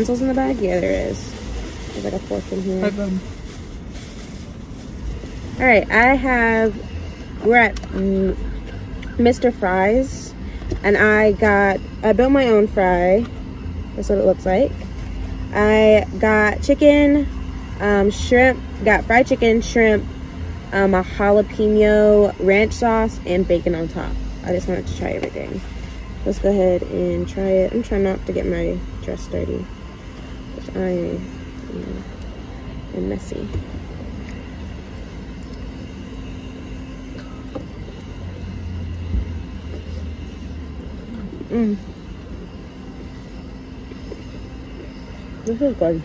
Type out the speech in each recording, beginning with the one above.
Utensils in the bag? Yeah, there is. There's like a fork in here. All right, I have. We're at mm, Mr. Fry's, and I got. I built my own fry. That's what it looks like. I got chicken, um, shrimp. Got fried chicken, shrimp, um, a jalapeno ranch sauce, and bacon on top. I just wanted to try everything. Let's go ahead and try it. I'm trying not to get my dress dirty. Because I you know, am messy. Mm. This is good.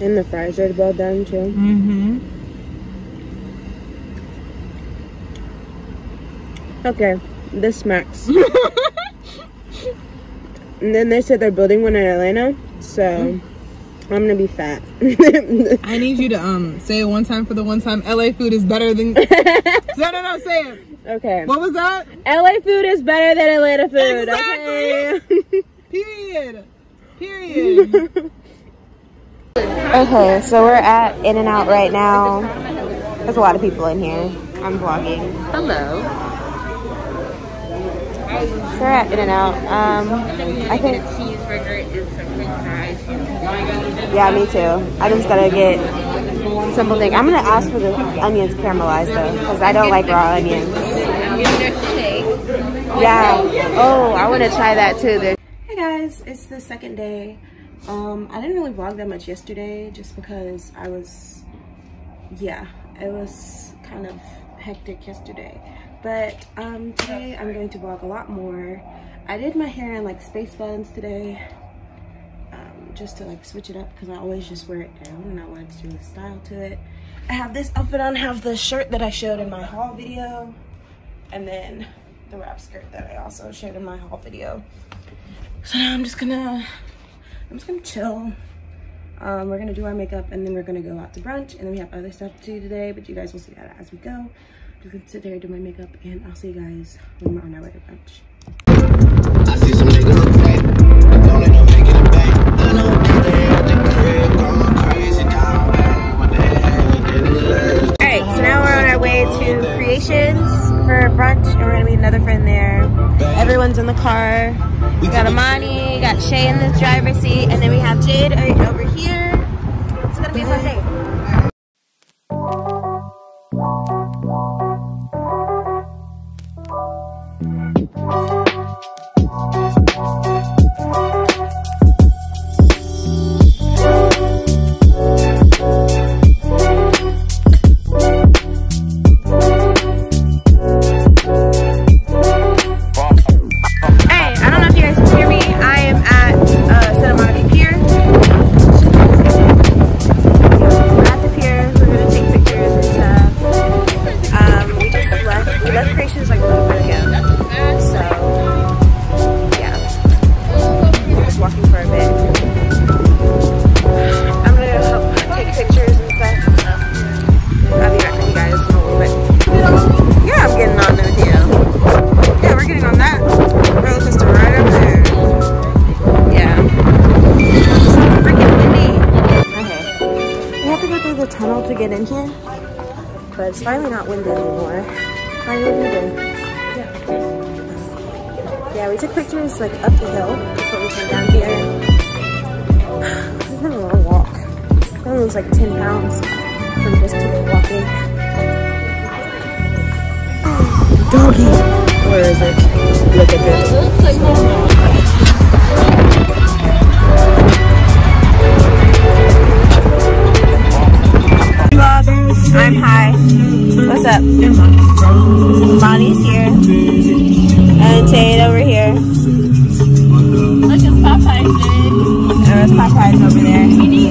And the fries are well done too. Mm-hmm. Okay, this smacks. and then they said they're building one in Atlanta, so I'm gonna be fat. I need you to um say it one time for the one time. LA food is better than. no, no, no. Say it. okay. What was that? LA food is better than Atlanta food. Exactly. Okay. Period. Period. okay, so we're at In-N-Out right now. There's a lot of people in here. I'm vlogging. Hello. So we're at In-N-Out. Um, I think. cheeseburger and some french fries. Yeah, me too. I just gotta get simple thing. I'm gonna ask for the onions caramelized though, because I don't like raw onions. Yeah. Oh, I want to try that too. There. Hey guys, it's the second day. Um, I didn't really vlog that much yesterday, just because I was, yeah, it was kind of hectic yesterday. But um, today I'm going to vlog a lot more. I did my hair in like space buns today um, just to like switch it up because I always just wear it down and I wanted to do a style to it. I have this outfit on, have the shirt that I showed in my haul video and then the wrap skirt that I also showed in my haul video. So now I'm just gonna, I'm just gonna chill. Um, we're gonna do our makeup and then we're gonna go out to brunch and then we have other stuff to do today, but you guys will see that as we go. I'm just gonna sit there, do my makeup and I'll see you guys when we're on our way to brunch. For brunch, and we're gonna meet another friend there. Everyone's in the car. We got Amani, got Shay in the driver's seat, and then we have Jade over here. It's gonna be a fun day. But it's finally not windy anymore. Finally windy. Yeah. Yeah, we took pictures like up the hill before we came down here. It's been a long walk. I it was like 10 pounds from just today walking. doggy. Where is it? Look at this. I'm high. What's up? Bonnie's here. And Tate over here. Look, it's Popeye's dude. Oh, There's Popeyes over there.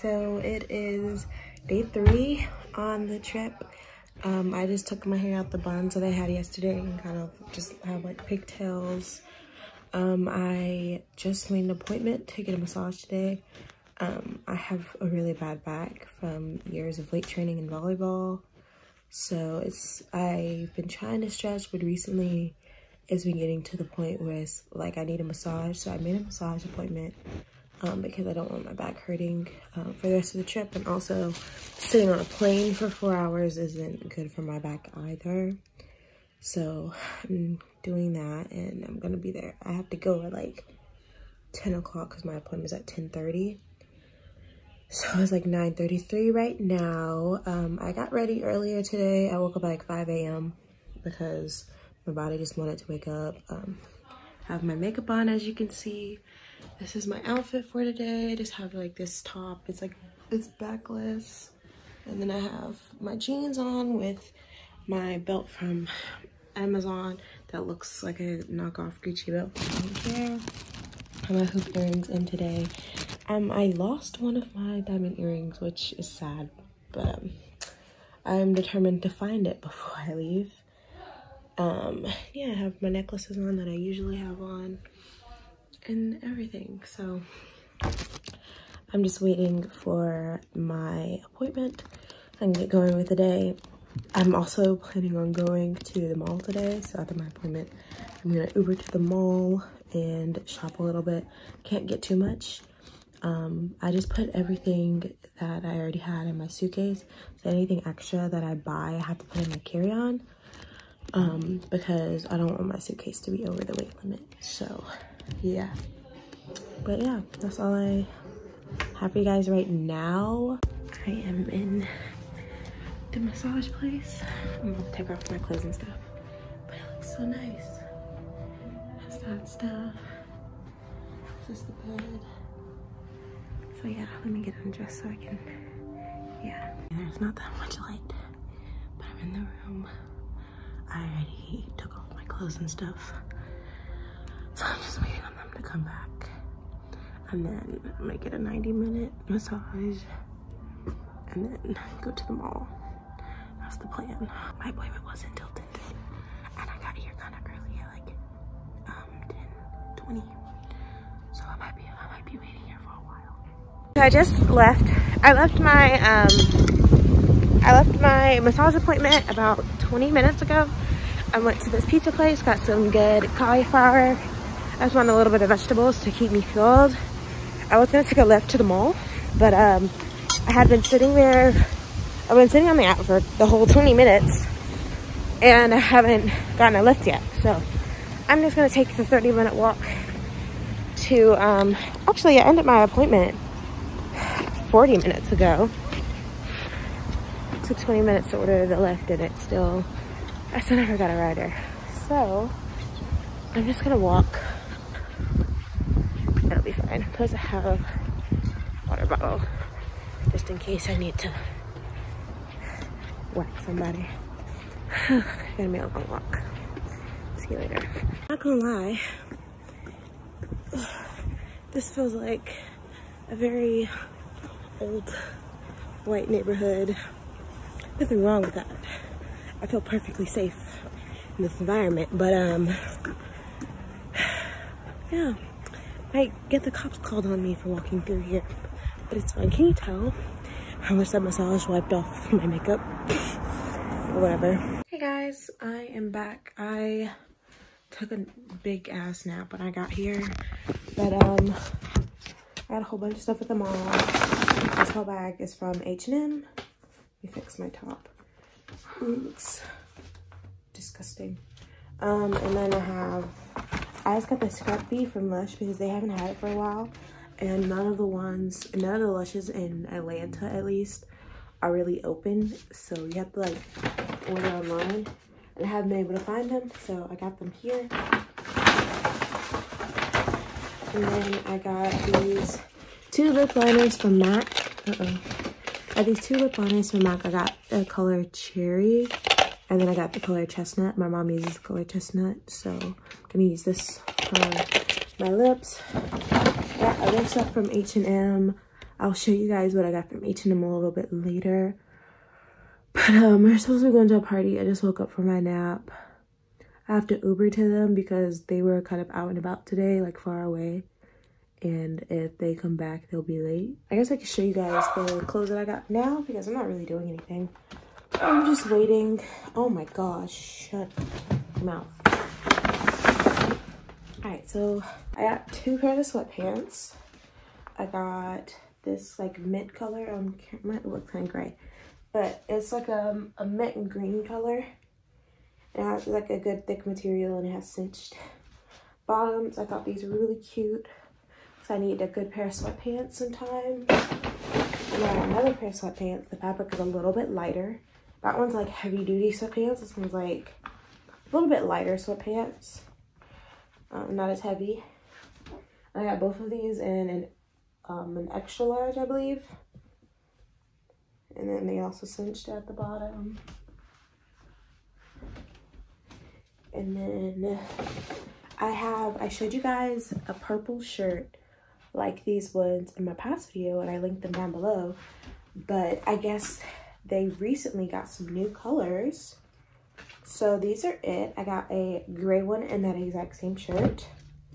So it is day three on the trip. Um, I just took my hair out the buns that I had yesterday and kind of just have like pigtails. Um, I just made an appointment to get a massage today. Um, I have a really bad back from years of weight training and volleyball. So it's, I've been trying to stretch, but recently it's been getting to the point where it's like I need a massage. So I made a massage appointment um, because I don't want my back hurting um, for the rest of the trip. And also sitting on a plane for four hours isn't good for my back either. So I'm doing that and I'm gonna be there. I have to go at like 10 o'clock because my appointment is at 10.30. So it's like 9.33 right now. Um, I got ready earlier today. I woke up at like 5 a.m. because my body just wanted to wake up. Um, have my makeup on as you can see. This is my outfit for today. I just have like this top. It's like, it's backless. And then I have my jeans on with my belt from Amazon that looks like a knockoff Gucci belt right. And my hoop earrings in today. Um, I lost one of my diamond earrings, which is sad, but um, I'm determined to find it before I leave. Um, yeah, I have my necklaces on that I usually have on and everything. So I'm just waiting for my appointment and get going with the day. I'm also planning on going to the mall today. So after my appointment, I'm gonna Uber to the mall and shop a little bit. Can't get too much. Um, I just put everything that I already had in my suitcase. So anything extra that I buy, I have to put in my carry-on. Um, because I don't want my suitcase to be over the weight limit. So yeah. But yeah, that's all I have for you guys right now. I am in the massage place. I'm gonna take off my clothes and stuff. But it looks so nice. Has that stuff. This is the bed. So yeah, let me get undressed so I can, yeah. There's not that much light, but I'm in the room. I already took off my clothes and stuff. So I'm just waiting on them to come back. And then I'm gonna get a 90 minute massage and then go to the mall. That's the plan. My appointment wasn't until 10 and I got here kind of early at like um 10 20. So I might be I might be waiting here for a while. So I just left. I left my um I left my massage appointment about 20 minutes ago. I went to this pizza place, got some good cauliflower. I just wanted a little bit of vegetables to keep me fueled. I was gonna take a Lyft to the mall, but um, I had been sitting there, I've been sitting on the app for the whole 20 minutes and I haven't gotten a Lyft yet. So I'm just gonna take the 30 minute walk to, um, actually I ended my appointment 40 minutes ago. It took 20 minutes to order the Lyft and it's still, I still never got a rider. So I'm just gonna walk. It'll be fine. Plus I have a water bottle just in case I need to whack somebody. gonna be a long walk. See you later. Not gonna lie, this feels like a very old white neighborhood. Nothing wrong with that. I feel perfectly safe in this environment, but um, yeah, I get the cops called on me for walking through here, but it's fine. Can you tell how much that massage wiped off my makeup? whatever. Hey guys, I am back. I took a big ass nap when I got here, but um, I got a whole bunch of stuff at the mall. This whole bag is from H&M. Let me fix my top. Ooh, looks disgusting. Um, and then I have, I just got the scrap from Lush because they haven't had it for a while. And none of the ones, none of the Lushes in Atlanta at least, are really open. So you have to like order online. And I haven't been able to find them, so I got them here. And then I got these two lip liners from MAC. Uh-oh. I these two lip liners from MAC. I got the color cherry. And then I got the color chestnut. My mom uses the color chestnut. So I'm to use this for my lips. Got other stuff from H&M. I'll show you guys what I got from H&M a little bit later. But um, we're supposed to be going to a party. I just woke up from my nap. I have to Uber to them because they were kind of out and about today, like far away. And if they come back, they'll be late. I guess I can show you guys the clothes that I got now because I'm not really doing anything. I'm just waiting. Oh my gosh, shut your mouth. Alright, so I got two pairs of sweatpants. I got this like mint color. Um, might look kind of gray, but it's like a, a mint and green color. It has like a good thick material and it has cinched bottoms. I thought these were really cute. So I need a good pair of sweatpants sometimes. And then another pair of sweatpants. The fabric is a little bit lighter. That one's like heavy duty sweatpants. This one's like a little bit lighter sweatpants. Um, not as heavy. I got both of these in an, um, an extra large, I believe. And then they also cinched at the bottom. And then I have, I showed you guys a purple shirt like these ones in my past video and I linked them down below. But I guess they recently got some new colors. So these are it. I got a gray one in that exact same shirt.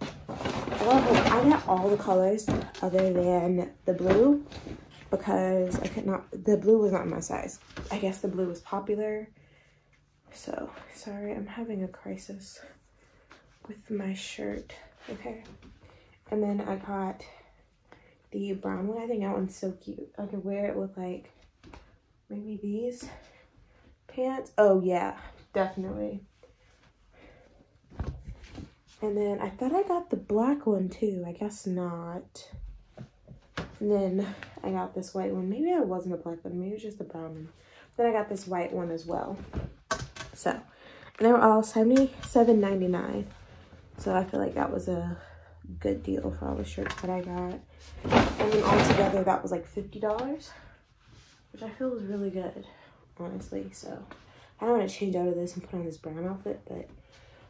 I got all the colors other than the blue because I could not, the blue was not my size. I guess the blue was popular. So, sorry, I'm having a crisis with my shirt. Okay. And then I got the brown one. I think that one's so cute. I could wear it with like maybe these pants. Oh yeah, definitely. And then I thought I got the black one too. I guess not. And then I got this white one. Maybe it wasn't a black one. Maybe it was just a brown one. Then I got this white one as well. So, and they were all $77.99. So I feel like that was a good deal for all the shirts that I got. And then all together, that was like $50, which I feel is really good, honestly. So I don't want to change out of this and put on this brown outfit, but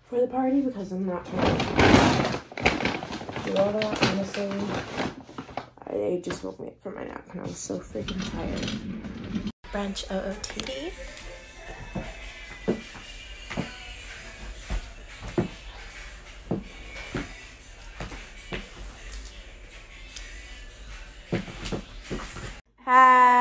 for the party, because I'm not trying to do all that, honestly. I just woke me up from my nap and I was so freaking tired. Brunch OOTD.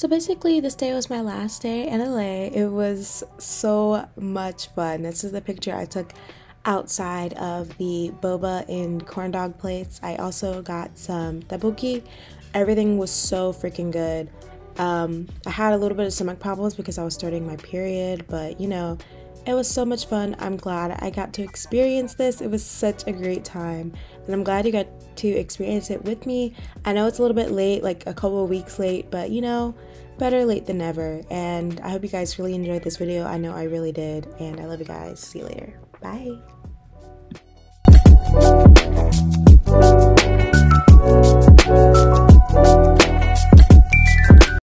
So basically, this day was my last day in LA. It was so much fun. This is the picture I took outside of the boba and corn dog plates. I also got some tteokbokki. Everything was so freaking good. Um, I had a little bit of stomach problems because I was starting my period, but you know, it was so much fun. I'm glad I got to experience this. It was such a great time. And I'm glad you got to experience it with me. I know it's a little bit late, like a couple weeks late, but you know, better late than never. And I hope you guys really enjoyed this video. I know I really did. And I love you guys. See you later. Bye.